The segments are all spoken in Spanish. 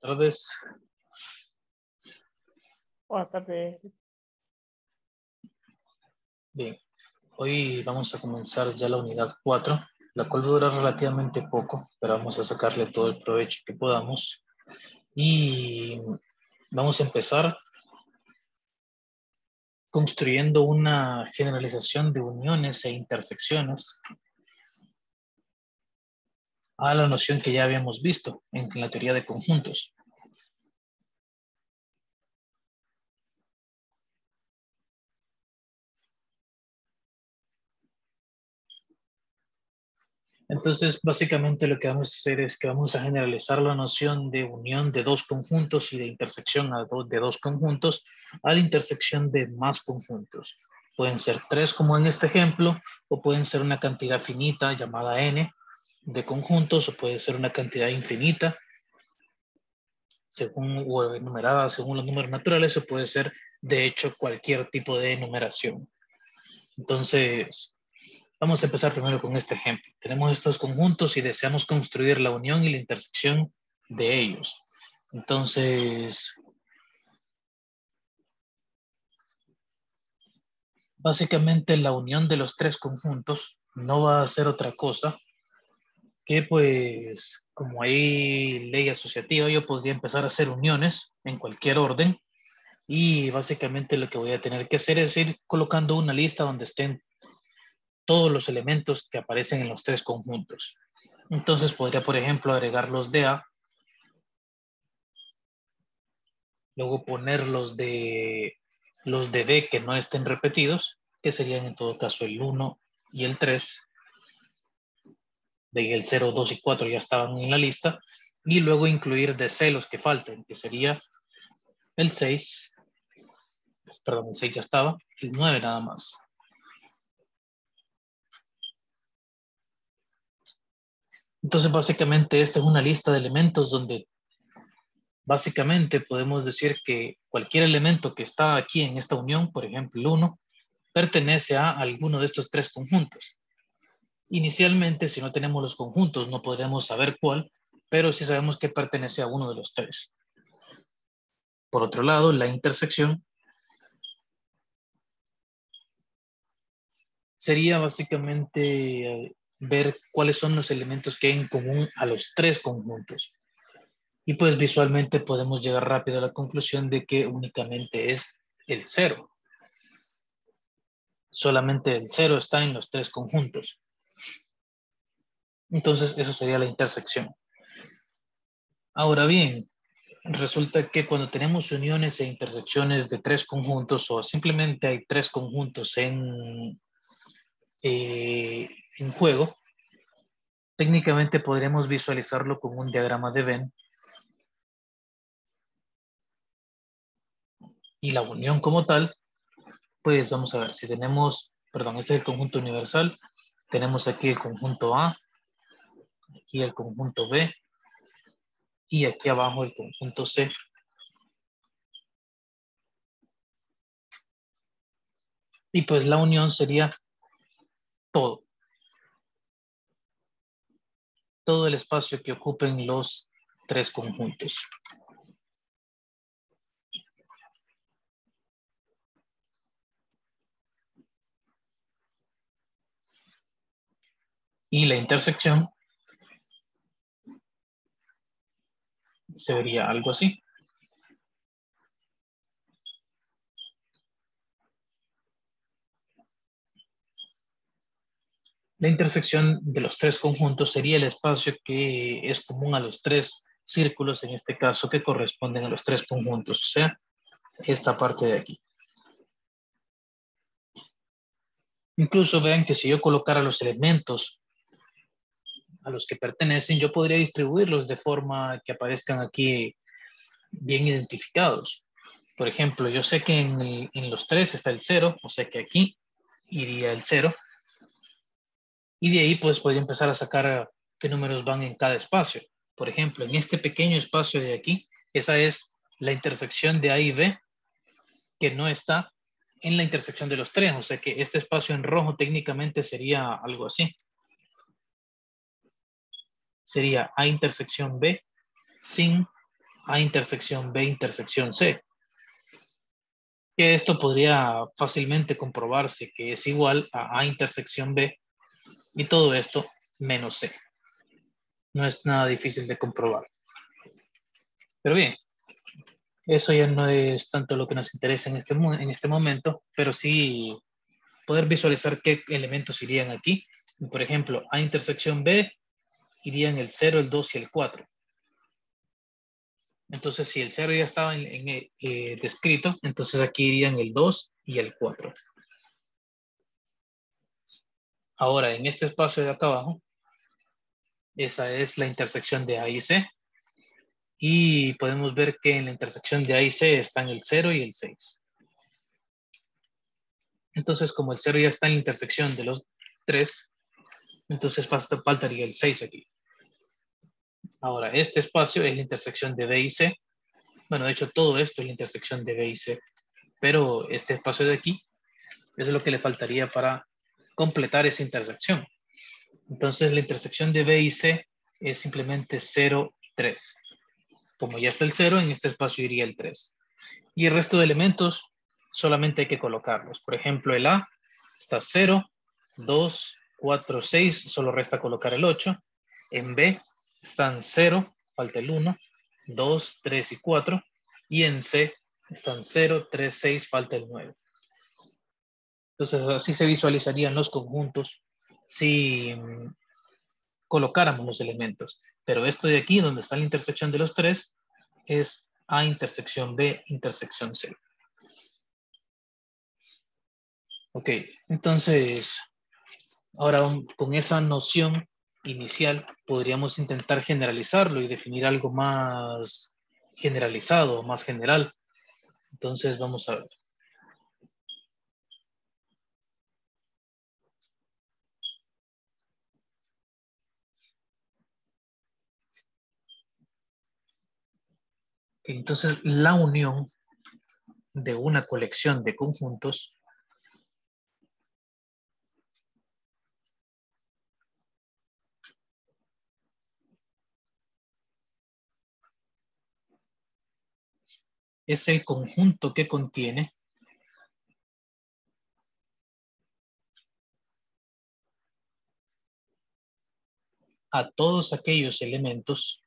Buenas tardes. Buenas tardes. Bien, hoy vamos a comenzar ya la unidad 4, la cual dura relativamente poco, pero vamos a sacarle todo el provecho que podamos. Y vamos a empezar construyendo una generalización de uniones e intersecciones a la noción que ya habíamos visto en la teoría de conjuntos. Entonces, básicamente lo que vamos a hacer es que vamos a generalizar la noción de unión de dos conjuntos y de intersección de dos conjuntos a la intersección de más conjuntos. Pueden ser tres como en este ejemplo, o pueden ser una cantidad finita llamada n de conjuntos, o puede ser una cantidad infinita, según, o enumerada según los números naturales, o puede ser, de hecho, cualquier tipo de enumeración. Entonces, Vamos a empezar primero con este ejemplo. Tenemos estos conjuntos y deseamos construir la unión y la intersección de ellos. Entonces, básicamente la unión de los tres conjuntos no va a ser otra cosa que pues como hay ley asociativa yo podría empezar a hacer uniones en cualquier orden y básicamente lo que voy a tener que hacer es ir colocando una lista donde estén todos los elementos que aparecen en los tres conjuntos. Entonces podría, por ejemplo, agregar los de A, luego poner los de, los de D que no estén repetidos, que serían en todo caso el 1 y el 3. De el 0, 2 y 4 ya estaban en la lista. Y luego incluir de C los que falten, que sería el 6, perdón, el 6 ya estaba, el 9 nada más. Entonces, básicamente, esta es una lista de elementos donde básicamente podemos decir que cualquier elemento que está aquí en esta unión, por ejemplo, el 1, pertenece a alguno de estos tres conjuntos. Inicialmente, si no tenemos los conjuntos, no podremos saber cuál, pero sí sabemos que pertenece a uno de los tres. Por otro lado, la intersección sería básicamente ver cuáles son los elementos que hay en común a los tres conjuntos. Y pues visualmente podemos llegar rápido a la conclusión de que únicamente es el cero. Solamente el cero está en los tres conjuntos. Entonces, eso sería la intersección. Ahora bien, resulta que cuando tenemos uniones e intersecciones de tres conjuntos o simplemente hay tres conjuntos en, eh, en juego, técnicamente podríamos visualizarlo como un diagrama de Venn. Y la unión como tal, pues vamos a ver, si tenemos, perdón, este es el conjunto universal, tenemos aquí el conjunto A, aquí el conjunto B, y aquí abajo el conjunto C. Y pues la unión sería todo. todo el espacio que ocupen los tres conjuntos. Y la intersección se vería algo así. La intersección de los tres conjuntos sería el espacio que es común a los tres círculos, en este caso, que corresponden a los tres conjuntos, o sea, esta parte de aquí. Incluso vean que si yo colocara los elementos a los que pertenecen, yo podría distribuirlos de forma que aparezcan aquí bien identificados. Por ejemplo, yo sé que en, los tres está el cero, o sea que aquí iría el cero, y de ahí pues podría empezar a sacar qué números van en cada espacio. Por ejemplo, en este pequeño espacio de aquí, esa es la intersección de A y B, que no está en la intersección de los tres. O sea que este espacio en rojo técnicamente sería algo así. Sería A intersección B sin A intersección B intersección C. Que esto podría fácilmente comprobarse que es igual a A intersección B y todo esto menos C. No es nada difícil de comprobar. Pero bien, eso ya no es tanto lo que nos interesa en este, en este momento, pero sí poder visualizar qué elementos irían aquí. Por ejemplo, A intersección B irían el 0, el 2 y el 4. Entonces, si el 0 ya estaba en, eh, descrito, entonces aquí irían el 2 y el 4. Ahora, en este espacio de acá abajo, esa es la intersección de A y C. Y podemos ver que en la intersección de A y C están el 0 y el 6. Entonces, como el 0 ya está en la intersección de los 3, entonces faltaría el 6 aquí. Ahora, este espacio es la intersección de B y C. Bueno, de hecho, todo esto es la intersección de B y C. Pero este espacio de aquí es lo que le faltaría para completar esa intersección. Entonces, la intersección de B y C es simplemente 0 y 3. Como ya está el 0, en este espacio iría el 3. Y el resto de elementos solamente hay que colocarlos. Por ejemplo, el A está 0, 2, 4, 6, solo resta colocar el 8. En B están 0, falta el 1, 2, 3 y 4. Y en C están 0, 3, 6, falta el 9. Entonces así se visualizarían los conjuntos si mm, colocáramos los elementos. Pero esto de aquí, donde está la intersección de los tres, es A intersección B intersección C. Ok, entonces, ahora con esa noción inicial podríamos intentar generalizarlo y definir algo más generalizado, más general. Entonces, vamos a ver. Entonces, la unión de una colección de conjuntos es el conjunto que contiene a todos aquellos elementos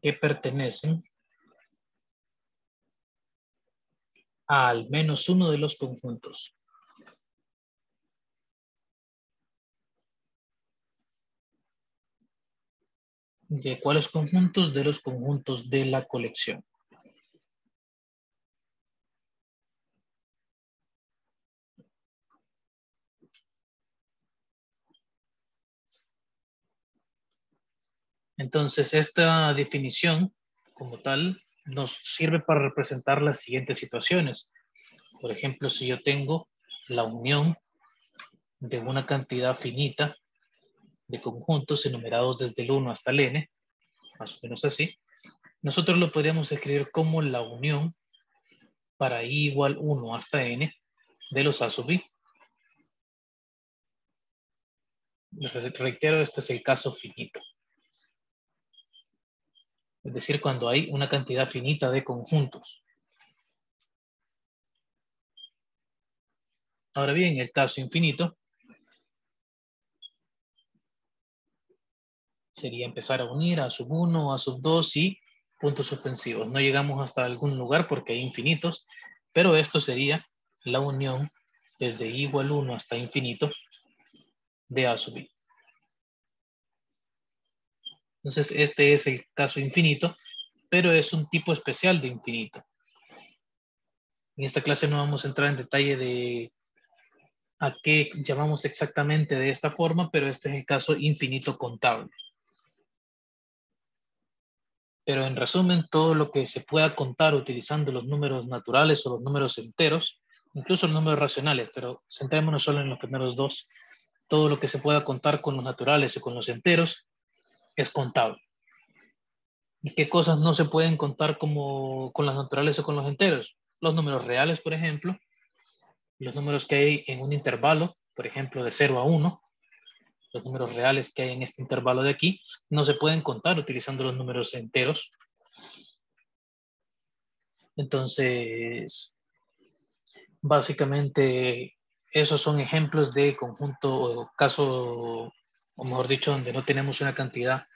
que pertenecen a al menos uno de los conjuntos. ¿De cuáles conjuntos? De los conjuntos de la colección. Entonces, esta definición como tal nos sirve para representar las siguientes situaciones. Por ejemplo, si yo tengo la unión de una cantidad finita de conjuntos enumerados desde el 1 hasta el n, más o menos así, nosotros lo podríamos escribir como la unión para i igual 1 hasta n de los a sub i. Reitero, este es el caso finito. Es decir, cuando hay una cantidad finita de conjuntos. Ahora bien, el caso infinito sería empezar a unir a sub 1, a sub 2 y puntos suspensivos. No llegamos hasta algún lugar porque hay infinitos, pero esto sería la unión desde igual 1 hasta infinito de a sub i. Entonces, este es el caso infinito, pero es un tipo especial de infinito. En esta clase no vamos a entrar en detalle de a qué llamamos exactamente de esta forma, pero este es el caso infinito contable. Pero en resumen, todo lo que se pueda contar utilizando los números naturales o los números enteros, incluso los números racionales, pero centrémonos solo en los primeros dos, todo lo que se pueda contar con los naturales o con los enteros es contable. ¿Y qué cosas no se pueden contar como con las naturales o con los enteros? Los números reales, por ejemplo, los números que hay en un intervalo, por ejemplo, de 0 a 1, los números reales que hay en este intervalo de aquí, no se pueden contar utilizando los números enteros. Entonces, básicamente, esos son ejemplos de conjunto o caso, o mejor dicho, donde no tenemos una cantidad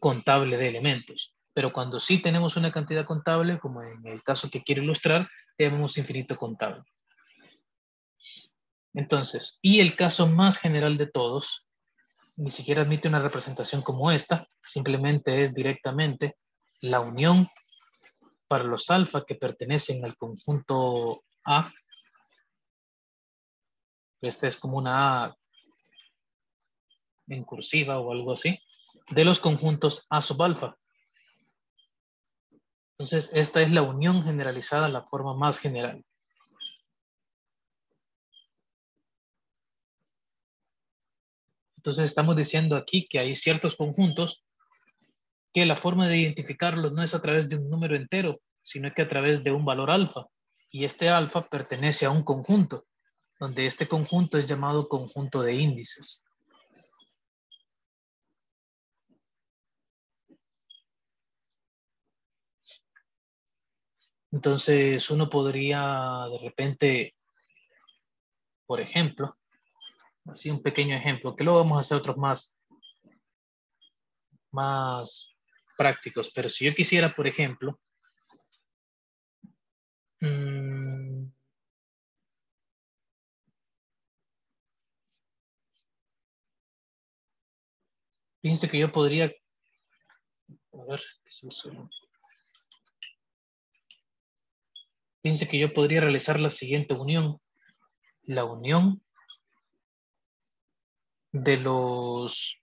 contable de elementos. Pero cuando sí tenemos una cantidad contable, como en el caso que quiero ilustrar, tenemos infinito contable. Entonces, y el caso más general de todos, ni siquiera admite una representación como esta, simplemente es directamente la unión para los alfa que pertenecen al conjunto A. Esta es como una A en cursiva o algo así, de los conjuntos A sub alfa. Entonces, esta es la unión generalizada, la forma más general. Entonces estamos diciendo aquí que hay ciertos conjuntos que la forma de identificarlos no es a través de un número entero, sino que a través de un valor alfa. Y este alfa pertenece a un conjunto, donde este conjunto es llamado conjunto de índices. Entonces uno podría de repente, por ejemplo, Así un pequeño ejemplo, que luego vamos a hacer otros más, más prácticos. Pero si yo quisiera, por ejemplo, mmm, fíjense que yo podría, a ver, ¿qué eso? Fíjense que yo podría realizar la siguiente unión. La unión de los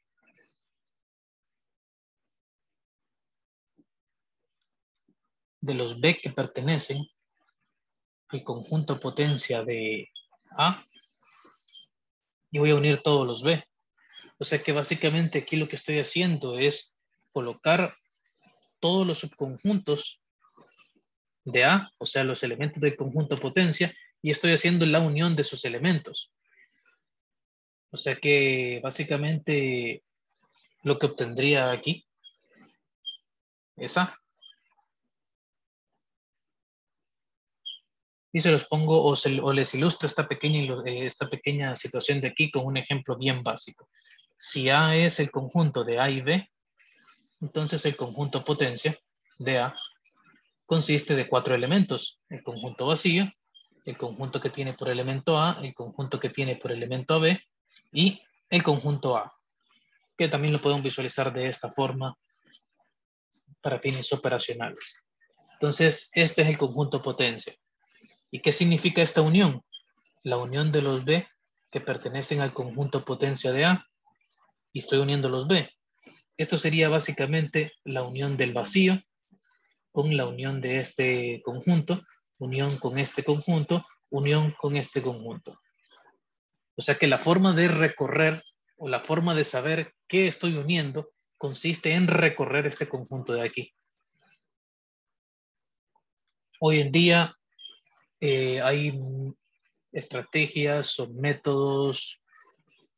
de los B que pertenecen al conjunto potencia de A y voy a unir todos los B. O sea que básicamente aquí lo que estoy haciendo es colocar todos los subconjuntos de A, o sea, los elementos del conjunto potencia, y estoy haciendo la unión de sus elementos. O sea que básicamente lo que obtendría aquí esa Y se los pongo o, les ilustro esta pequeña, eh, esta pequeña situación de aquí con un ejemplo bien básico. Si A es el conjunto de A y B, entonces el conjunto potencia de A consiste de cuatro elementos. El conjunto vacío, el conjunto que tiene por elemento A, el conjunto que tiene por elemento B y el conjunto A, que también lo podemos visualizar de esta forma para fines operacionales. Entonces, este es el conjunto potencia. ¿Y qué significa esta unión? La unión de los B que pertenecen al conjunto potencia de A y estoy uniendo los B. Esto sería básicamente la unión del vacío con la unión de este conjunto, unión con este conjunto, unión con este conjunto. O sea que la forma de recorrer o la forma de saber qué estoy uniendo consiste en recorrer este conjunto de aquí. Hoy en día eh, hay estrategias o métodos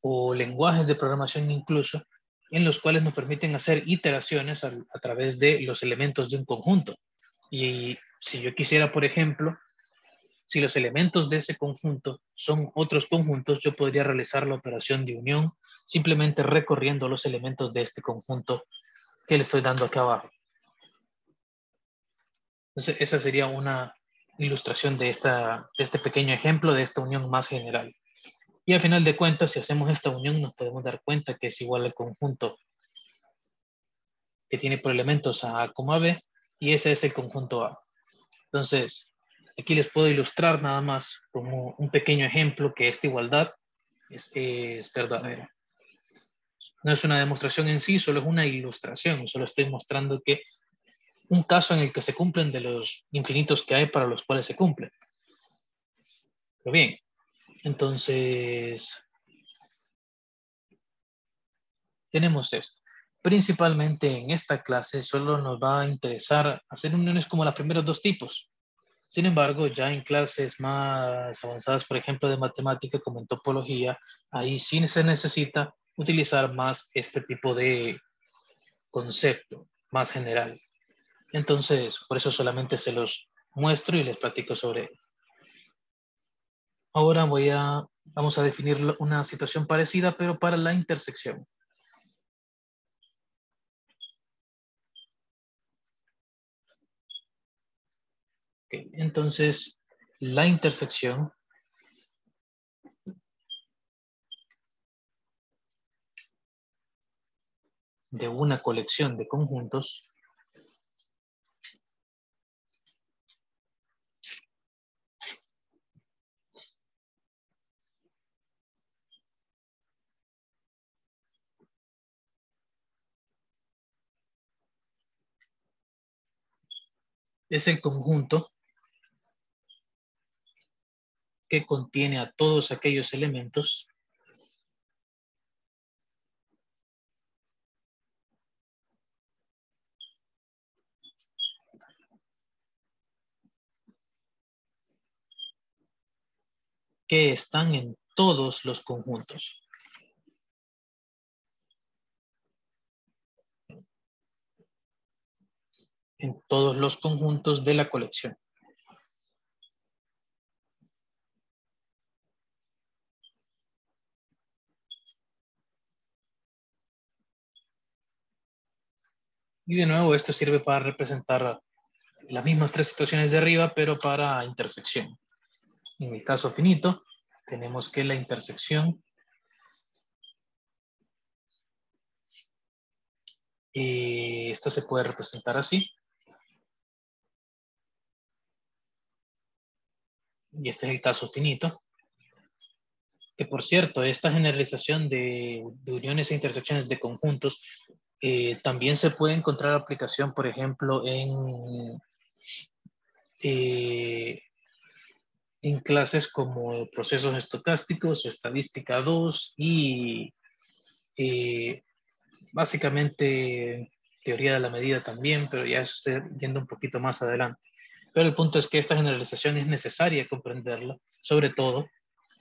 o lenguajes de programación incluso en los cuales nos permiten hacer iteraciones a, a través de los elementos de un conjunto. Y si yo quisiera, por ejemplo, si los elementos de ese conjunto son otros conjuntos, yo podría realizar la operación de unión simplemente recorriendo los elementos de este conjunto que le estoy dando acá abajo. Entonces, esa sería una ilustración de, esta, de este pequeño ejemplo de esta unión más general. Y al final de cuentas, si hacemos esta unión, nos podemos dar cuenta que es igual al conjunto que tiene por elementos A, B, y ese es el conjunto A. Entonces, Aquí les puedo ilustrar nada más como un pequeño ejemplo que esta igualdad es, verdadera. No es una demostración en sí, solo es una ilustración. Solo estoy mostrando que un caso en el que se cumplen de los infinitos que hay para los cuales se cumplen. Pero bien, entonces tenemos esto. Principalmente en esta clase solo nos va a interesar hacer uniones como los primeros dos tipos, Sin embargo, ya en clases más avanzadas, por ejemplo, de matemática como en topología, ahí sí se necesita utilizar más este tipo de concepto, más general. Entonces, por eso solamente se los muestro y les platico sobre él. Ahora voy a, vamos a definir una situación parecida, pero para la intersección. Entonces, la intersección de una colección de conjuntos es el conjunto que contiene a todos aquellos elementos que están en todos los conjuntos. En todos los conjuntos de la colección. Y de nuevo, esto sirve para representar las mismas tres situaciones de arriba, pero para intersección. En el caso finito, tenemos que la intersección y esta se puede representar así. Y este es el caso finito. Que por cierto, esta generalización de, de uniones e intersecciones de conjuntos eh, también se puede encontrar aplicación, por ejemplo, en, eh, en clases como procesos estocásticos, estadística 2 y eh, básicamente teoría de la medida también, pero ya estoy yendo un poquito más adelante. Pero el punto es que esta generalización es necesaria comprenderla, sobre todo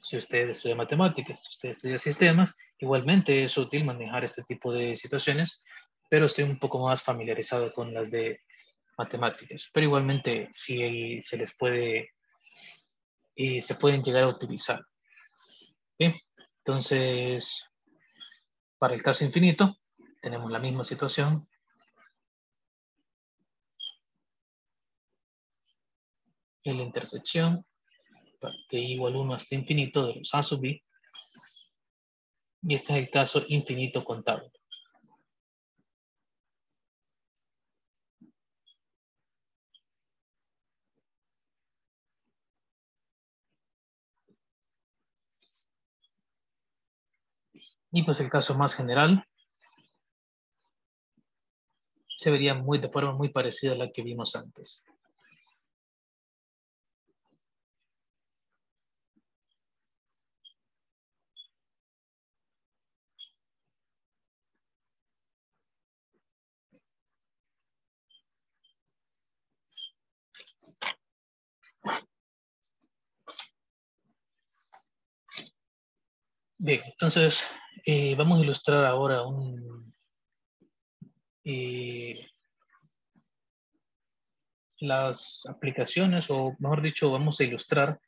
si usted estudia matemáticas, si usted estudia sistemas, igualmente es útil manejar este tipo de situaciones, pero estoy un poco más familiarizado con las de matemáticas. Pero igualmente sí se les puede, y se pueden llegar a utilizar. Bien, entonces, para el caso infinito, tenemos la misma situación. En la intersección de igual 1 hasta infinito de los A sub i. Y este es el caso infinito contable. Y pues el caso más general se vería muy, de forma muy parecida a la que vimos antes. Bien, entonces eh, vamos a ilustrar ahora un, eh, las aplicaciones, o mejor dicho, vamos a ilustrar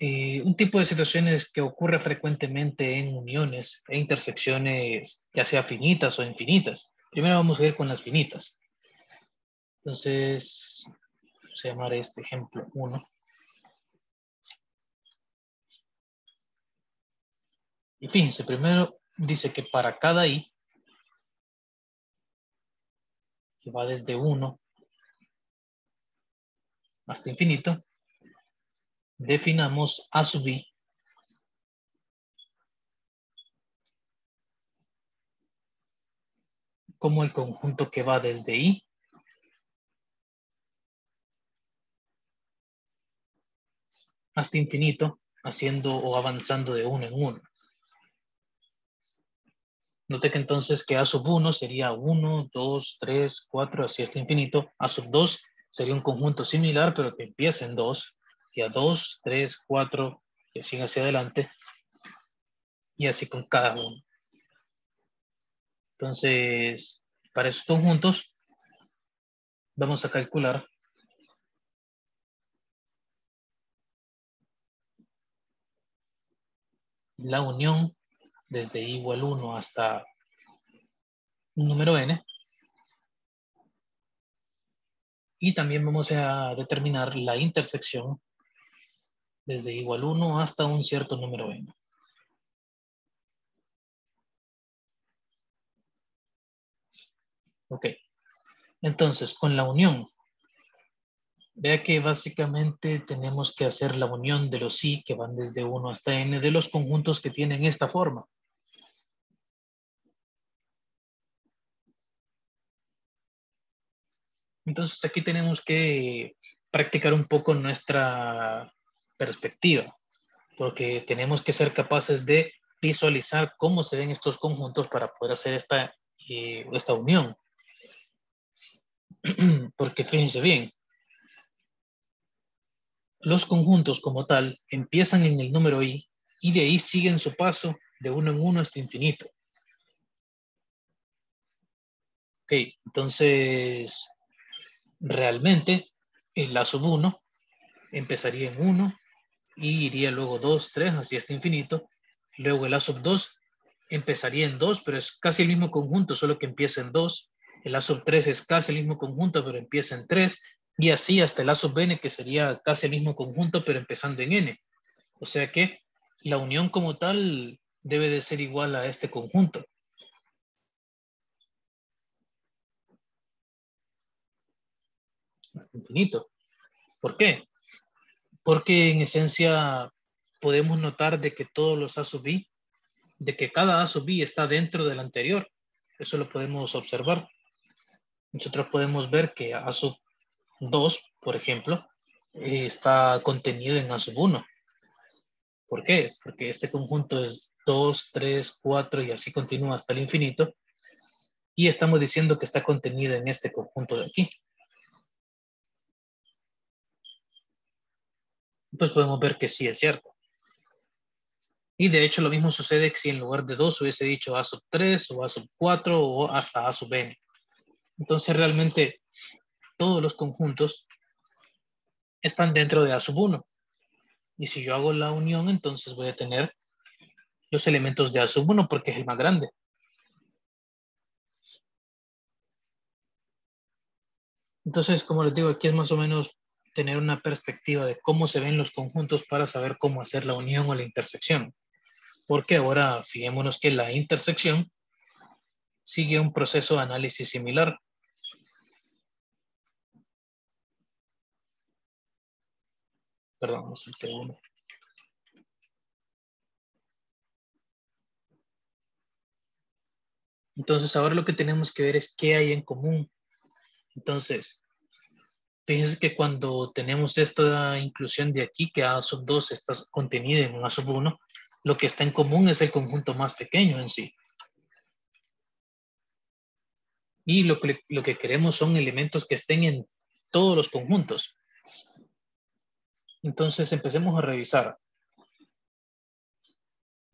eh, un tipo de situaciones que ocurre frecuentemente en uniones e intersecciones, ya sea finitas o infinitas. Primero vamos a ir con las finitas. Entonces, vamos a llamar este ejemplo 1. Y fíjense, primero dice que para cada i, que va desde 1 hasta infinito, definamos a sub i como el conjunto que va desde i hasta infinito, haciendo o avanzando de uno en uno. Note que entonces que A sub 1 sería 1, 2, 3, 4, así hasta infinito. A sub 2 sería un conjunto similar, pero que empieza en 2, y a 2, 3, 4, y así hacia adelante, y así con cada uno. Entonces, para esos conjuntos, vamos a calcular la unión desde igual 1 hasta un número n. Y también vamos a determinar la intersección desde igual 1 hasta un cierto número n. Ok. Entonces, con la unión, vea que básicamente tenemos que hacer la unión de los i que van desde 1 hasta n de los conjuntos que tienen esta forma. Entonces aquí tenemos que practicar un poco nuestra perspectiva, porque tenemos que ser capaces de visualizar cómo se ven estos conjuntos para poder hacer esta, eh, esta unión. porque fíjense bien, los conjuntos como tal empiezan en el número i y de ahí siguen su paso de uno en uno hasta infinito. Ok, entonces realmente el la sub 1 empezaría en 1 y iría luego 2, 3, así hasta infinito. Luego el sub 2 empezaría en 2, pero es casi el mismo conjunto, solo que empieza en 2. El sub 3 es casi el mismo conjunto, pero empieza en 3. Y así hasta el A sub n, que sería casi el mismo conjunto, pero empezando en n. O sea que la unión como tal debe de ser igual a este conjunto. hasta infinito. ¿Por qué? Porque en esencia podemos notar de que todos los A sub i, de que cada A sub i está dentro del anterior. Eso lo podemos observar. Nosotros podemos ver que A sub 2, por ejemplo, está contenido en A sub 1. ¿Por qué? Porque este conjunto es 2, 3, 4 y así continúa hasta el infinito. Y estamos diciendo que está contenido en este conjunto de aquí. pues podemos ver que sí es cierto. Y de hecho lo mismo sucede que si en lugar de 2 hubiese dicho A sub 3 o A sub 4 o hasta A sub n. Entonces realmente todos los conjuntos están dentro de A sub 1. Y si yo hago la unión, entonces voy a tener los elementos de A sub 1 porque es el más grande. Entonces, como les digo, aquí es más o menos tener una perspectiva de cómo se ven los conjuntos para saber cómo hacer la unión o la intersección. Porque ahora fijémonos que la intersección sigue un proceso de análisis similar. Perdón, sé uno. Entonces ahora lo que tenemos que ver es qué hay en común. Entonces, Fíjense que cuando tenemos esta inclusión de aquí, que A sub 2 está contenida en un A sub 1, lo que está en común es el conjunto más pequeño en sí. Y lo que, lo que queremos son elementos que estén en todos los conjuntos. Entonces empecemos a revisar.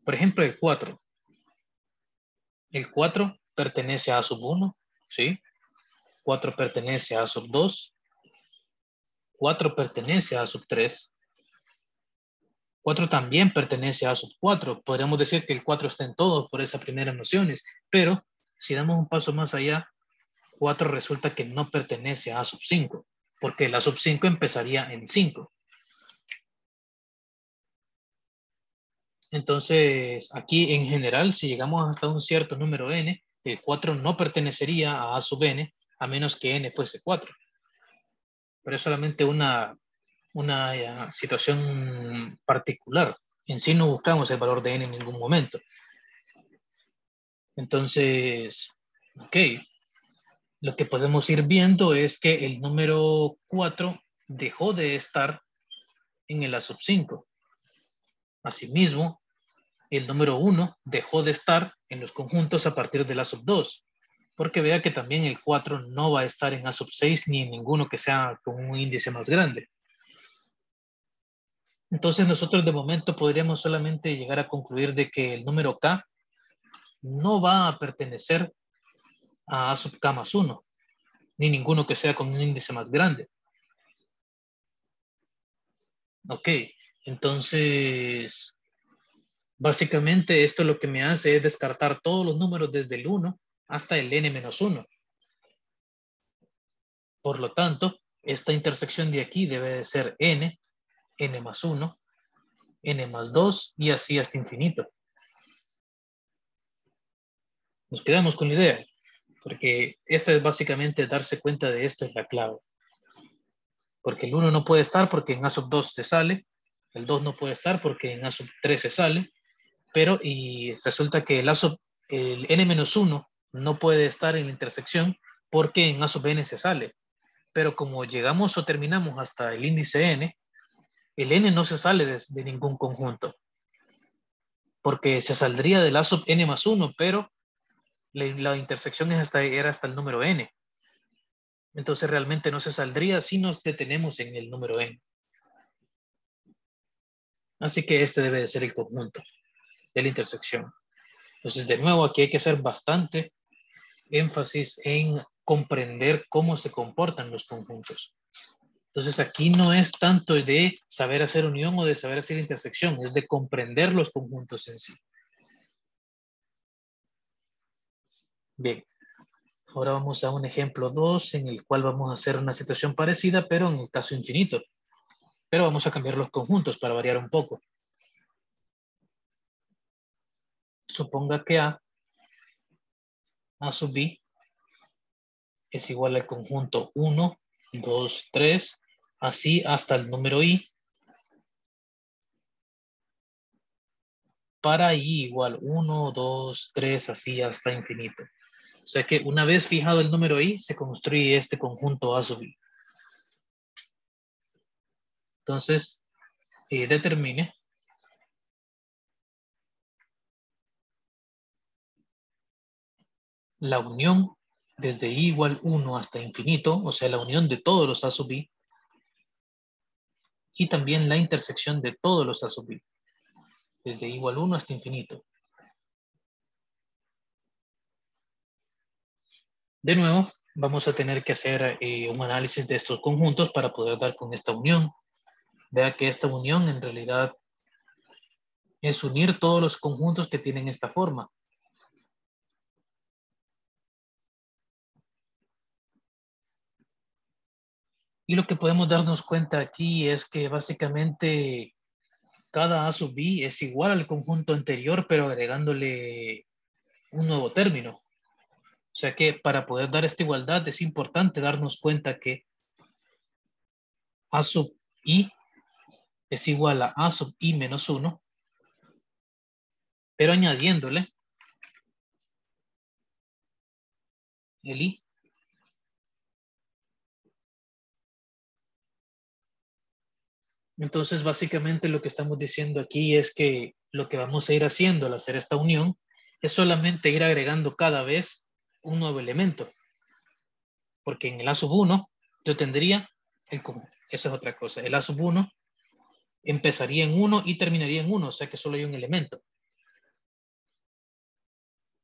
Por ejemplo, el 4. El 4 pertenece a sub 1, ¿sí? 4 pertenece a sub 2, 4 pertenece a sub 3. 4 también pertenece a sub 4. Podríamos decir que el 4 está en todo por esas primeras nociones, pero si damos un paso más allá, 4 resulta que no pertenece a sub 5, porque la sub 5 empezaría en 5. Entonces, aquí en general, si llegamos hasta un cierto número n, el 4 no pertenecería a a sub n, a menos que n fuese 4 pero es solamente una, una eh, situación particular. En sí no buscamos el valor de n en ningún momento. Entonces, ok, lo que podemos ir viendo es que el número 4 dejó de estar en el A sub 5. Asimismo, el número 1 dejó de estar en los conjuntos a partir del A sub 2. porque vea que también el 4 no va a estar en A sub 6 ni en ninguno que sea con un índice más grande. Entonces nosotros de momento podríamos solamente llegar a concluir de que el número K no va a pertenecer a A sub K más 1, ni ninguno que sea con un índice más grande. Ok, entonces básicamente esto lo que me hace es descartar todos los números desde el 1 hasta el n menos 1. Por lo tanto, esta intersección de aquí debe de ser n, n más 1, n más 2 y así hasta infinito. Nos quedamos con la idea, porque esta es básicamente darse cuenta de esto es la clave. Porque el 1 no puede estar porque en A sub 2 se sale, el 2 no puede estar porque en A sub 3 se sale, pero y resulta que el, A sub, el n menos 1 no puede estar en la intersección porque en A sub n se sale. Pero como llegamos o terminamos hasta el índice n, el n no se sale de, ningún conjunto. Porque se saldría del A n más 1, pero la, intersección es hasta, era hasta el número n. Entonces realmente no se saldría si nos detenemos en el número n. Así que este debe de ser el conjunto de la intersección. Entonces, de nuevo, aquí hay que hacer bastante énfasis en comprender cómo se comportan los conjuntos. Entonces aquí no es tanto de saber hacer unión o de saber hacer intersección, es de comprender los conjuntos en sí. Bien, ahora vamos a un ejemplo 2 en el cual vamos a hacer una situación parecida, pero en el caso infinito. Pero vamos a cambiar los conjuntos para variar un poco. Suponga que A a sub b es igual al conjunto 1, 2, 3, así hasta el número i. Para i igual 1, 2, 3, así hasta infinito. O sea que una vez fijado el número i, se construye este conjunto a sub i. Entonces, eh, determine la unión desde igual 1 hasta infinito, o sea, la unión de todos los a sub i, y también la intersección de todos los a sub i, desde igual 1 hasta infinito. De nuevo, vamos a tener que hacer eh, un análisis de estos conjuntos para poder dar con esta unión. Vea que esta unión en realidad es unir todos los conjuntos que tienen esta forma. Y lo que podemos darnos cuenta aquí es que básicamente cada A sub B es igual al conjunto anterior, pero agregándole un nuevo término. O sea que para poder dar esta igualdad es importante darnos cuenta que A sub I es igual a A sub I menos 1, pero añadiéndole el I Entonces, básicamente lo que estamos diciendo aquí es que lo que vamos a ir haciendo al hacer esta unión es solamente ir agregando cada vez un nuevo elemento. Porque en el A sub 1 yo tendría el común. Esa es otra cosa. El A sub 1 empezaría en 1 y terminaría en 1, o sea que solo hay un elemento.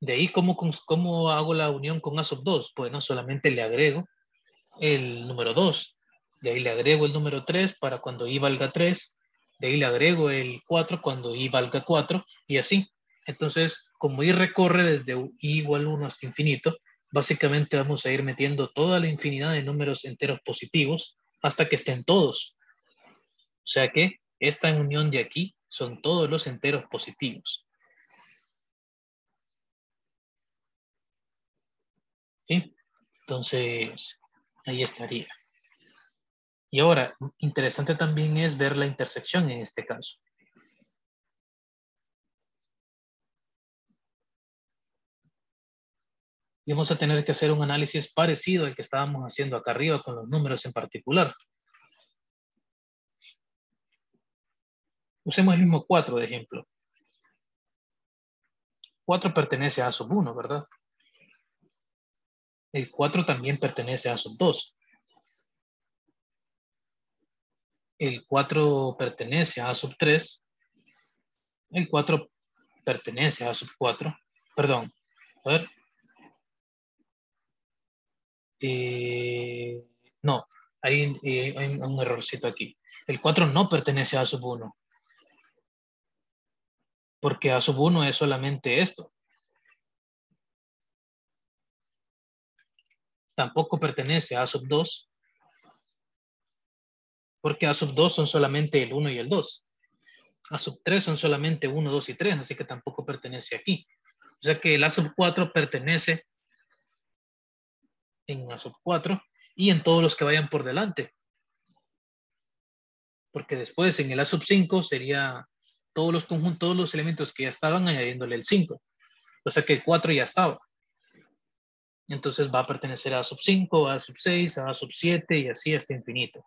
De ahí, ¿cómo, cómo hago la unión con A sub 2? Bueno, solamente le agrego el número 2 de ahí le agrego el número 3 para cuando i valga 3, de ahí le agrego el 4 cuando i valga 4 y así. Entonces, como i recorre desde i igual 1 hasta infinito, básicamente vamos a ir metiendo toda la infinidad de números enteros positivos hasta que estén todos. O sea que esta unión de aquí son todos los enteros positivos. ¿Sí? Entonces, ahí estaría. Y ahora, interesante también es ver la intersección en este caso. Y vamos a tener que hacer un análisis parecido al que estábamos haciendo acá arriba con los números en particular. Usemos el mismo 4 de ejemplo. 4 pertenece a sub 1, ¿verdad? El 4 también pertenece a sub 2. El 4 pertenece a A sub 3. El 4 pertenece a A sub 4. Perdón. A ver. Eh, no, hay, eh, hay, un errorcito aquí. El 4 no pertenece a A sub 1. Porque A sub 1 es solamente esto. Tampoco pertenece a A sub 2. Porque A sub 2 son solamente el 1 y el 2. A sub 3 son solamente 1, 2 y 3, así que tampoco pertenece aquí. O sea que el A sub 4 pertenece en A sub 4 y en todos los que vayan por delante. Porque después en el A sub 5 sería todos los conjuntos, todos los elementos que ya estaban añadiéndole el 5. O sea que el 4 ya estaba. Entonces va a pertenecer a sub 5, A sub 6, A sub 7 y así hasta infinito.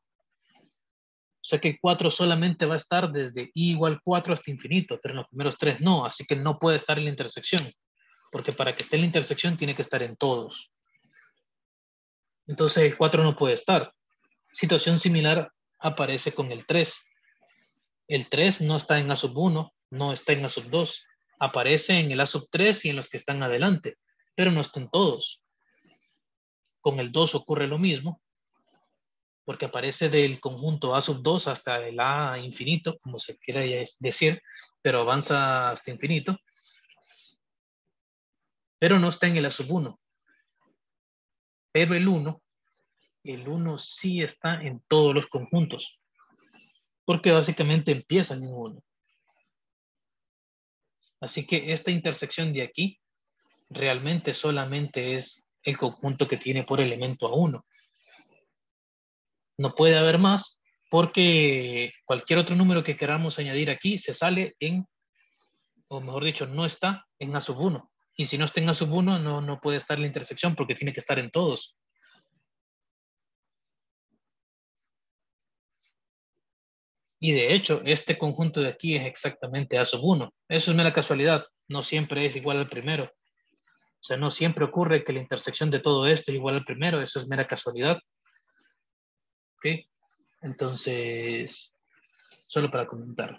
O sea que el 4 solamente va a estar desde i igual 4 hasta infinito, pero en los primeros tres no, así que no puede estar en la intersección, porque para que esté en la intersección tiene que estar en todos. Entonces el 4 no puede estar. Situación similar aparece con el 3. El 3 no está en A sub 1, no está en A sub 2. Aparece en el A sub 3 y en los que están adelante, pero no está en todos. Con el 2 ocurre lo mismo, porque aparece del conjunto A sub 2 hasta el A infinito, como se quiera decir, pero avanza hasta infinito. Pero no está en el A sub 1. Pero el 1, el 1 sí está en todos los conjuntos, porque básicamente empieza en 1. Así que esta intersección de aquí realmente solamente es el conjunto que tiene por elemento a 1. No puede haber más porque cualquier otro número que queramos añadir aquí se sale en, o mejor dicho, no está en A sub 1. Y si no está en A sub 1, no, no puede estar en la intersección porque tiene que estar en todos. Y de hecho, este conjunto de aquí es exactamente A sub 1. Eso es mera casualidad. No siempre es igual al primero. O sea, no siempre ocurre que la intersección de todo esto es igual al primero. Eso es mera casualidad. ¿Ok? Entonces, solo para comentar.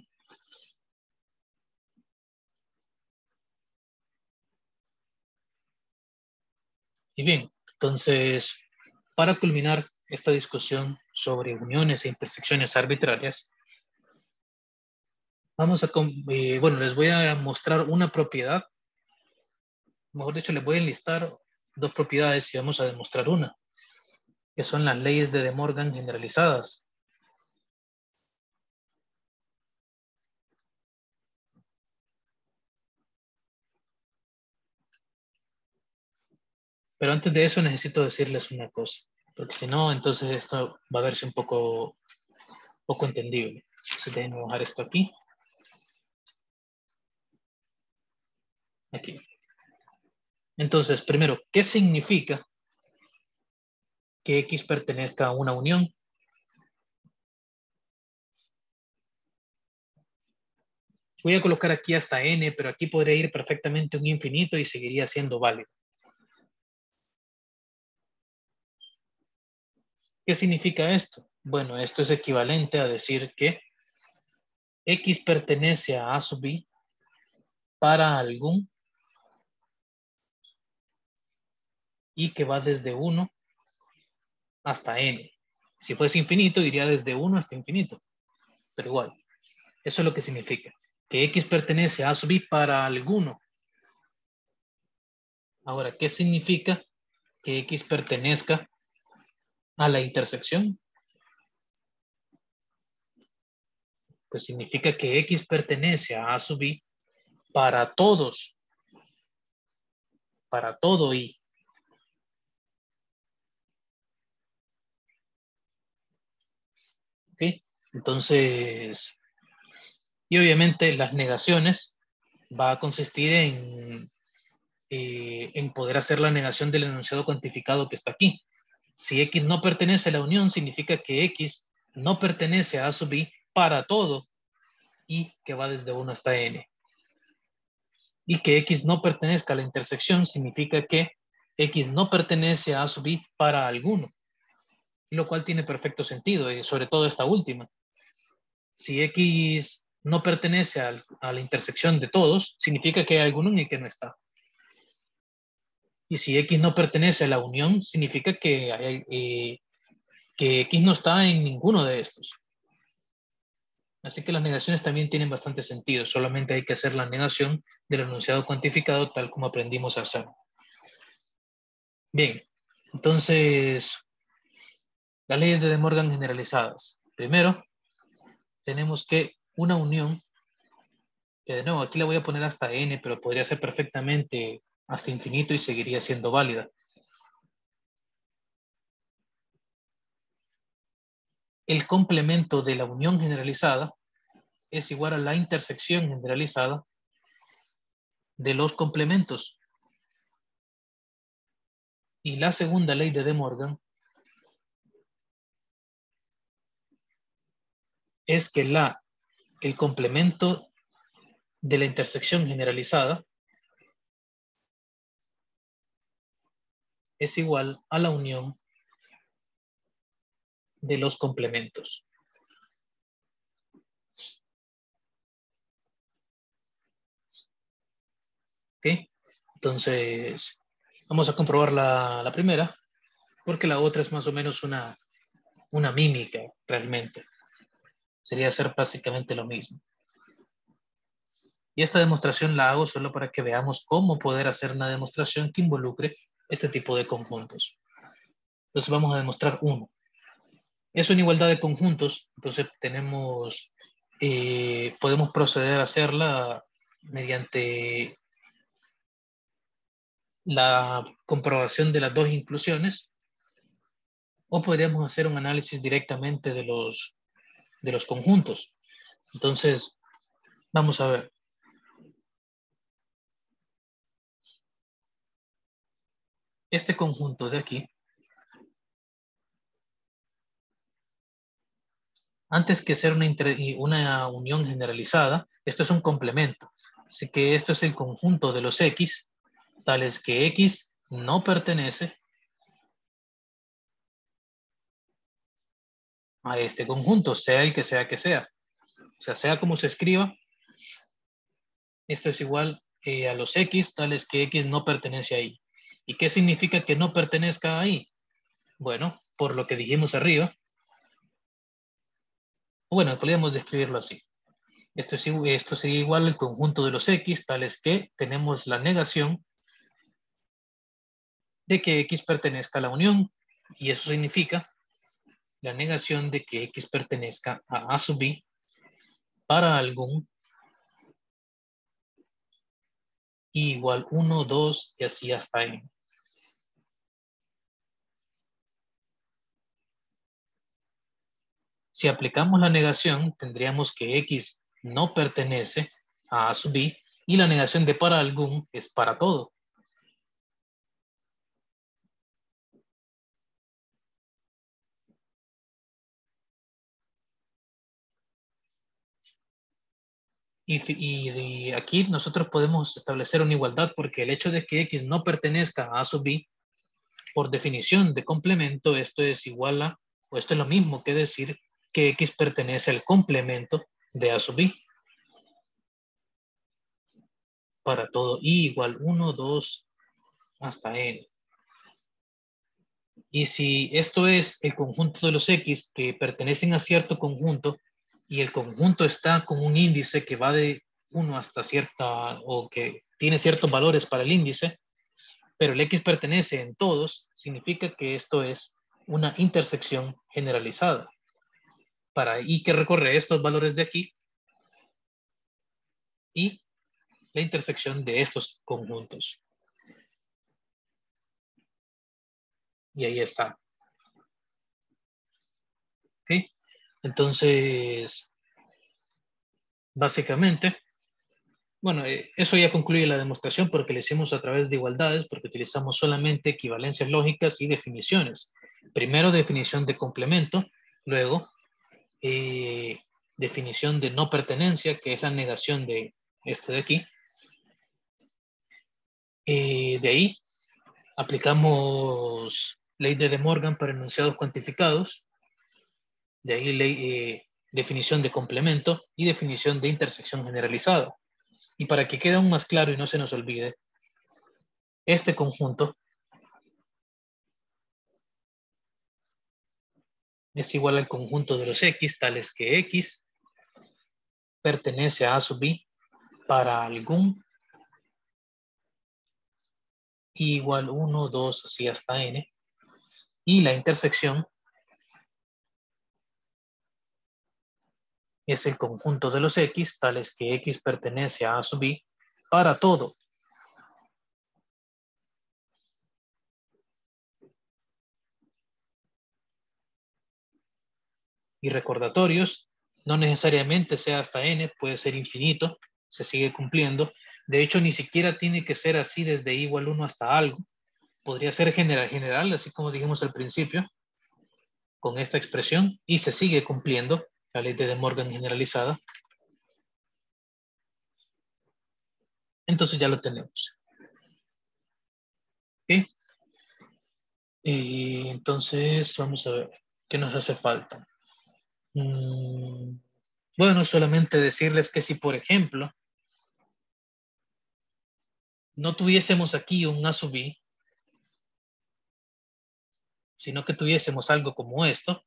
Y bien, entonces, para culminar esta discusión sobre uniones e intersecciones arbitrarias, vamos a, eh, bueno, les voy a mostrar una propiedad. Mejor dicho, les voy a enlistar dos propiedades y vamos a demostrar una, que son las leyes de De Morgan generalizadas. Pero antes de eso necesito decirles una cosa, porque si no, entonces esto va a verse un poco, poco entendible. Entonces déjenme bajar esto aquí. Aquí. Entonces, primero, ¿qué significa que X pertenezca a una unión? Voy a colocar aquí hasta n, pero aquí podría ir perfectamente un infinito y seguiría siendo válido. ¿Qué significa esto? Bueno, esto es equivalente a decir que X pertenece a A sub B para algún y que va desde 1 hasta n. Si fuese infinito, iría desde 1 hasta infinito. Pero igual, eso es lo que significa. Que X pertenece a sub B para alguno. Ahora, ¿qué significa que X pertenezca a la intersección? Pues significa que X pertenece a A sub B para todos. Para todo Y. ¿Ok? Entonces, y obviamente las negaciones va a consistir en, eh, en poder hacer la negación del enunciado cuantificado que está aquí. Si X no pertenece a la unión, significa que X no pertenece a A sub B para todo y que va desde 1 hasta N. Y que X no pertenezca a la intersección significa que X no pertenece a A sub I para alguno, lo cual tiene perfecto sentido, y sobre todo esta última. Si X no pertenece a la intersección de todos, significa que hay alguno en el que no está. Y si X no pertenece a la unión, significa que, hay, eh, que X no está en ninguno de estos. Así que las negaciones también tienen bastante sentido, solamente hay que hacer la negación del enunciado cuantificado tal como aprendimos a hacer. Bien, entonces, las leyes de De Morgan generalizadas. Primero, tenemos que una unión, que de nuevo aquí la voy a poner hasta n, pero podría ser perfectamente hasta infinito y seguiría siendo válida. El complemento de la unión generalizada es igual a la intersección generalizada de los complementos. Y la segunda ley de De Morgan es que la el complemento de la intersección generalizada es igual a la unión de los complementos. ¿Ok? Entonces, vamos a comprobar la, primera, porque la otra es más o menos una, una mímica realmente sería hacer básicamente lo mismo. Y esta demostración la hago solo para que veamos cómo poder hacer una demostración que involucre este tipo de conjuntos. Entonces vamos a demostrar uno. Es una igualdad de conjuntos, entonces tenemos, eh, podemos proceder a hacerla mediante la comprobación de las dos inclusiones o podríamos hacer un análisis directamente de los de los conjuntos. Entonces, vamos a ver. Este conjunto de aquí, antes que ser una, una unión generalizada, esto es un complemento. Así que esto es el conjunto de los X, tales que X no pertenece a este conjunto, sea el que sea que sea. O sea, sea como se escriba, esto es igual eh, a los X, tales que X no pertenece ahí. ¿Y qué significa que no pertenezca ahí? Bueno, por lo que dijimos arriba. Bueno, podríamos describirlo así. Esto, es, esto sería igual al conjunto de los X, tales que tenemos la negación de que X pertenezca a la unión. Y eso significa la negación de que X pertenezca a A sub B para algún igual 1, 2 y así hasta n. Si aplicamos la negación, tendríamos que X no pertenece a A sub B y la negación de para algún es para todo. Y, aquí nosotros podemos establecer una igualdad porque el hecho de que X no pertenezca a A sub B, por definición de complemento, esto es igual a, o esto es lo mismo que decir que X pertenece al complemento de A sub B. Para todo I igual 1, 2, hasta N. Y si esto es el conjunto de los X que pertenecen a cierto conjunto, y el conjunto está con un índice que va de 1 hasta cierta o que tiene ciertos valores para el índice, pero el X pertenece en todos, significa que esto es una intersección generalizada. Para y que recorre estos valores de aquí y la intersección de estos conjuntos. Y ahí está. ¿Ok? Entonces, básicamente, bueno, eh, eso ya concluye la demostración porque lo hicimos a través de igualdades, porque utilizamos solamente equivalencias lógicas y definiciones. Primero, definición de complemento, luego, eh, definición de no pertenencia, que es la negación de este de aquí. Eh, de ahí, aplicamos ley de De Morgan para enunciados cuantificados, de ahí ley, eh, definición de complemento y definición de intersección generalizada. Y para que quede aún más claro y no se nos olvide, este conjunto es igual al conjunto de los X, tales que X pertenece a A sub B para algún igual 1, 2, así hasta n. Y la intersección es el conjunto de los X, tales que X pertenece a A sub B para todo. Y recordatorios, no necesariamente sea hasta n, puede ser infinito, se sigue cumpliendo. De hecho, ni siquiera tiene que ser así desde i igual 1 hasta algo. Podría ser general, general, así como dijimos al principio, con esta expresión, y se sigue cumpliendo la ley de Morgan generalizada. Entonces ya lo tenemos. ¿Ok? Y entonces vamos a ver qué nos hace falta. Mm, bueno, solamente decirles que si, por ejemplo, no tuviésemos aquí un A sub sino que tuviésemos algo como esto,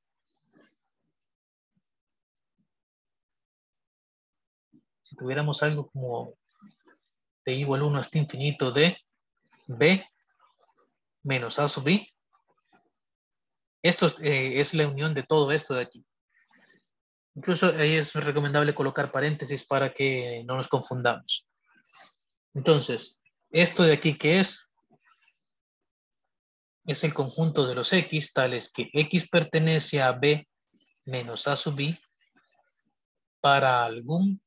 si tuviéramos algo como de igual 1 hasta infinito de b menos a sub i, esto es, eh, es la unión de todo esto de aquí. Incluso ahí es recomendable colocar paréntesis para que no nos confundamos. Entonces, esto de aquí que es, es el conjunto de los X, tales que X pertenece a B menos A sub B para algún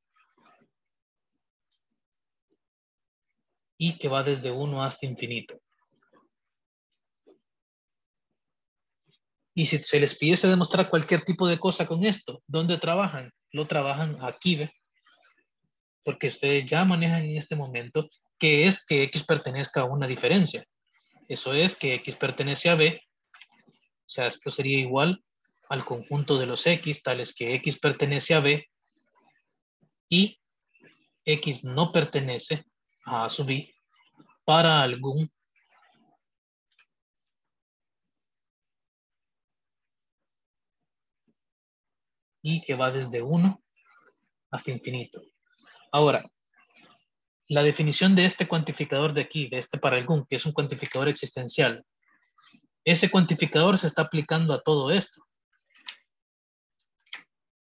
y que va desde 1 hasta infinito. Y si se les pidiese demostrar cualquier tipo de cosa con esto, ¿dónde trabajan? Lo trabajan aquí, ¿ve? Porque ustedes ya manejan en este momento que es que X pertenezca a una diferencia. Eso es que X pertenece a B. O sea, esto sería igual al conjunto de los X, tales que X pertenece a B y X no pertenece B para algún y que va desde 1 hasta infinito. Ahora, la definición de este cuantificador de aquí, de este para algún, que es un cuantificador existencial, ese cuantificador se está aplicando a todo esto.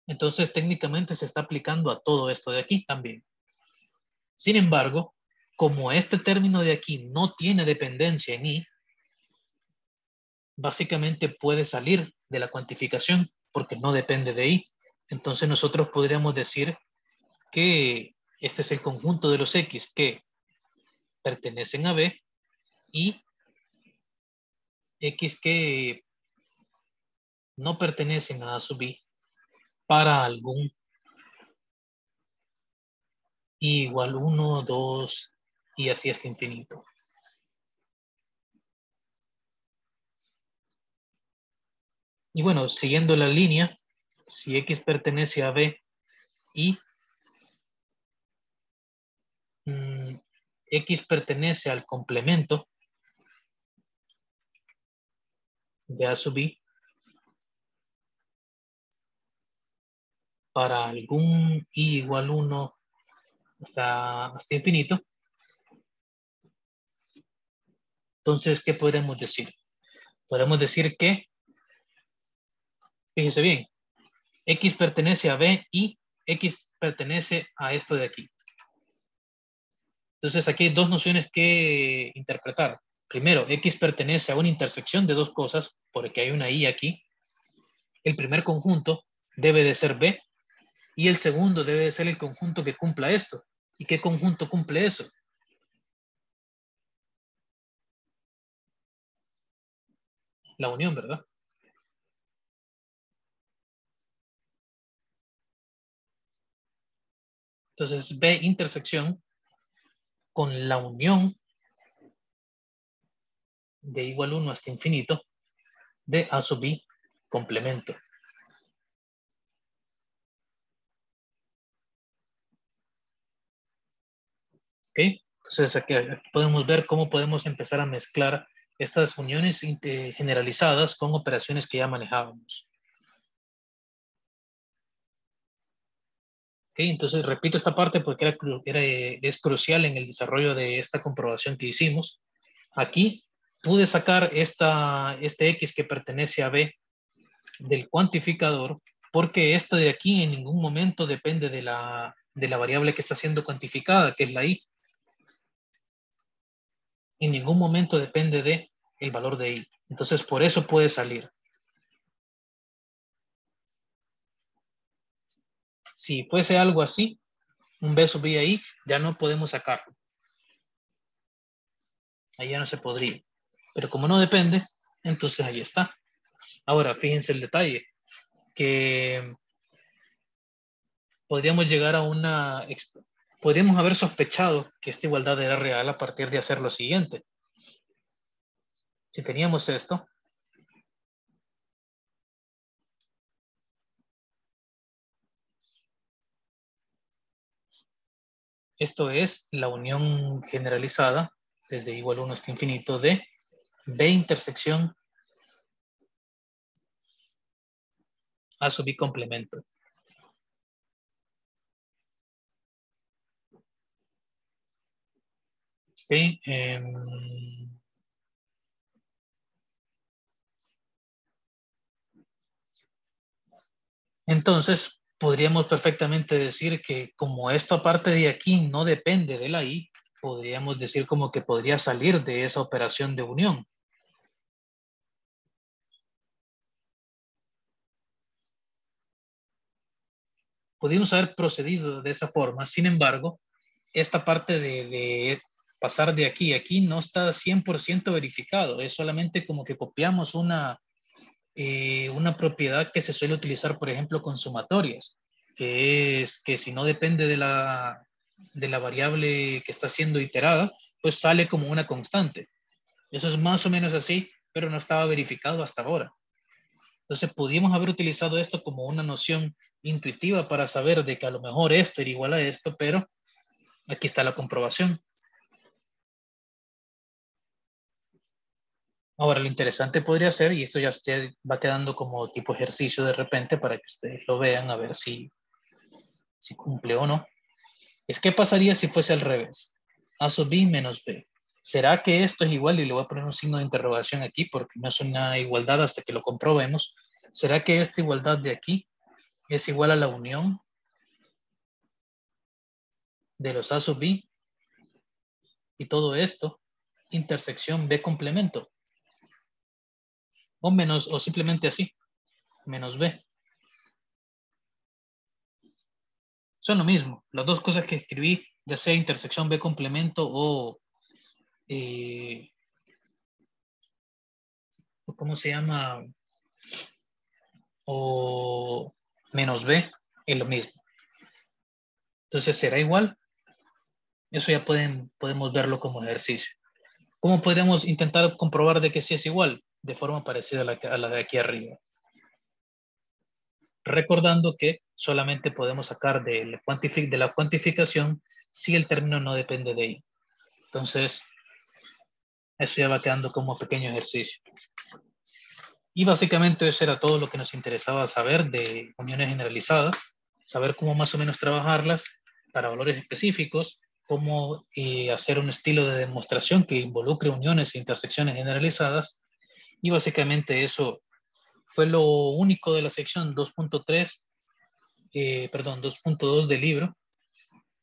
Entonces, técnicamente se está aplicando a todo esto de aquí también. Sin embargo, como este término de aquí no tiene dependencia en i, básicamente puede salir de la cuantificación porque no depende de I. Entonces nosotros podríamos decir que este es el conjunto de los X que pertenecen a B y X que no pertenecen a A sub B para algún igual 1, 2 y así hasta infinito. Y bueno, siguiendo la línea, si X pertenece a B y mm, X pertenece al complemento de A sub para algún i igual 1 hasta, hasta infinito. Entonces, ¿qué podemos decir? Podemos decir que Fíjese bien, X pertenece a B y X pertenece a esto de aquí. Entonces aquí hay dos nociones que interpretar. Primero, X pertenece a una intersección de dos cosas, porque hay una Y aquí. El primer conjunto debe de ser B y el segundo debe de ser el conjunto que cumpla esto. ¿Y qué conjunto cumple eso? La unión, ¿verdad? Entonces, B intersección con la unión de igual 1 hasta infinito de A sub B complemento. ¿Ok? Entonces aquí podemos ver cómo podemos empezar a mezclar estas uniones generalizadas con operaciones que ya manejábamos. ¿Ok? Entonces repito esta parte porque era, es crucial en el desarrollo de esta comprobación que hicimos. Aquí pude sacar esta, este X que pertenece a B del cuantificador porque esta de aquí en ningún momento depende de la, de la variable que está siendo cuantificada, que es la Y en ningún momento depende de el valor de i. Entonces, por eso puede salir. Si fuese algo así, un B sub i ahí, ya no podemos sacarlo. Ahí ya no se podría. Pero como no depende, entonces ahí está. Ahora, fíjense el detalle, que podríamos llegar a una podríamos haber sospechado que esta igualdad era real a partir de hacer lo siguiente. Si teníamos esto, esto es la unión generalizada desde igual 1 hasta infinito de B intersección A sub I complemento. Em, entonces, podríamos perfectamente decir que como esta parte de aquí no depende de la I, podríamos decir como que podría salir de esa operación de unión. Podríamos haber procedido de esa forma, sin embargo, esta parte de pasar de aquí a aquí no está 100% verificado, es solamente como que copiamos una, eh, una propiedad que se suele utilizar, por ejemplo, con sumatorias, que es que si no depende de la, de la variable que está siendo iterada, pues sale como una constante. Eso es más o menos así, pero no estaba verificado hasta ahora. Entonces, pudimos haber utilizado esto como una noción intuitiva para saber de que a lo mejor esto era igual a esto, pero aquí está la comprobación. Ahora, lo interesante podría ser, y esto ya usted va quedando como tipo ejercicio de repente para que ustedes lo vean a ver si, si cumple o no, es qué pasaría si fuese al revés. A sub b menos b. ¿Será que esto es igual? Y le voy a poner un signo de interrogación aquí porque no es una igualdad hasta que lo comprobemos. ¿Será que esta igualdad de aquí es igual a la unión de los A sub b y todo esto, intersección B complemento? O menos, o simplemente así, menos b. Son lo mismo, las dos cosas que escribí, ya sea intersección b complemento o, eh, ¿cómo se llama? O menos b, es lo mismo. Entonces, ¿será igual? Eso ya pueden, podemos verlo como ejercicio. ¿Cómo podríamos intentar comprobar de que sí es igual? De forma parecida a la, de aquí arriba. Recordando que solamente podemos sacar de la, de la cuantificación si el término no depende de ahí. Entonces, eso ya va quedando como pequeño ejercicio. Y básicamente eso era todo lo que nos interesaba saber de uniones generalizadas, saber cómo más o menos trabajarlas para valores específicos, cómo eh, hacer un estilo de demostración que involucre uniones e intersecciones generalizadas y básicamente eso fue lo único de la sección 2.3, eh, perdón, 2.2 del libro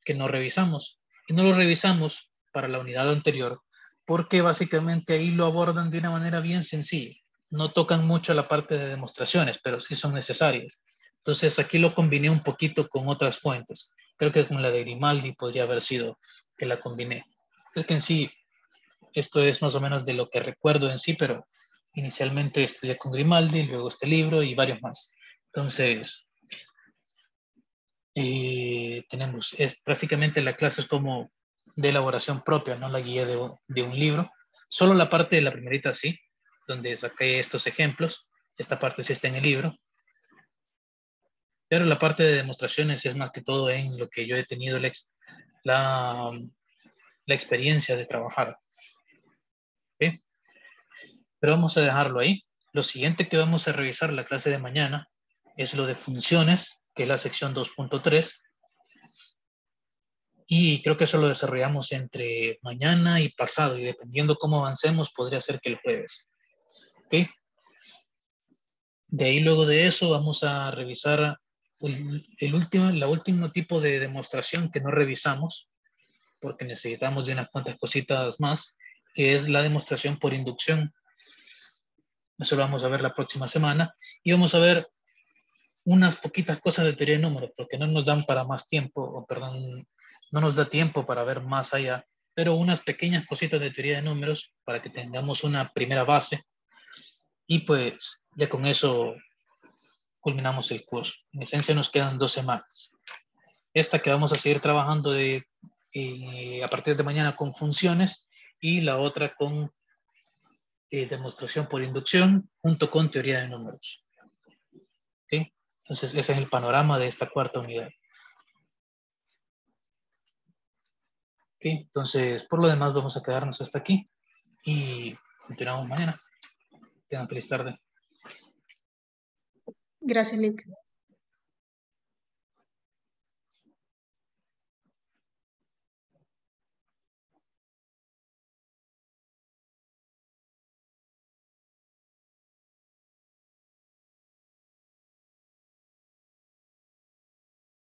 que no revisamos. Y no lo revisamos para la unidad anterior porque básicamente ahí lo abordan de una manera bien sencilla. No tocan mucho la parte de demostraciones, pero sí son necesarias. Entonces aquí lo combiné un poquito con otras fuentes. Creo que con la de Grimaldi podría haber sido que la combiné. Es que en sí, esto es más o menos de lo que recuerdo en sí, pero Inicialmente estudié con Grimaldi, luego este libro y varios más. Entonces, eh, tenemos, es prácticamente la clase es como de elaboración propia, no la guía de, de, un libro. Solo la parte de la primerita sí, donde saqué estos ejemplos. Esta parte sí está en el libro. Pero la parte de demostraciones es más que todo en lo que yo he tenido la, la, la experiencia de trabajar. Pero vamos a dejarlo ahí. Lo siguiente que vamos a revisar la clase de mañana es lo de funciones, que es la sección 2.3. Y creo que eso lo desarrollamos entre mañana y pasado, y dependiendo cómo avancemos, podría ser que el jueves. ¿Ok? De ahí luego de eso vamos a revisar el, último, la último tipo de demostración que no revisamos, porque necesitamos de unas cuantas cositas más, que es la demostración por inducción. Eso lo vamos a ver la próxima semana. Y vamos a ver unas poquitas cosas de teoría de números, porque no nos dan para más tiempo, o perdón, no nos da tiempo para ver más allá, pero unas pequeñas cositas de teoría de números para que tengamos una primera base. Y pues ya con eso culminamos el curso. En esencia nos quedan dos semanas. Esta que vamos a seguir trabajando de, eh, a partir de mañana con funciones y la otra con eh, demostración por inducción junto con teoría de números. Entonces ese es el panorama de esta cuarta unidad. Entonces por lo demás vamos a quedarnos hasta aquí y continuamos mañana. Tengan feliz tarde. Gracias, Nick.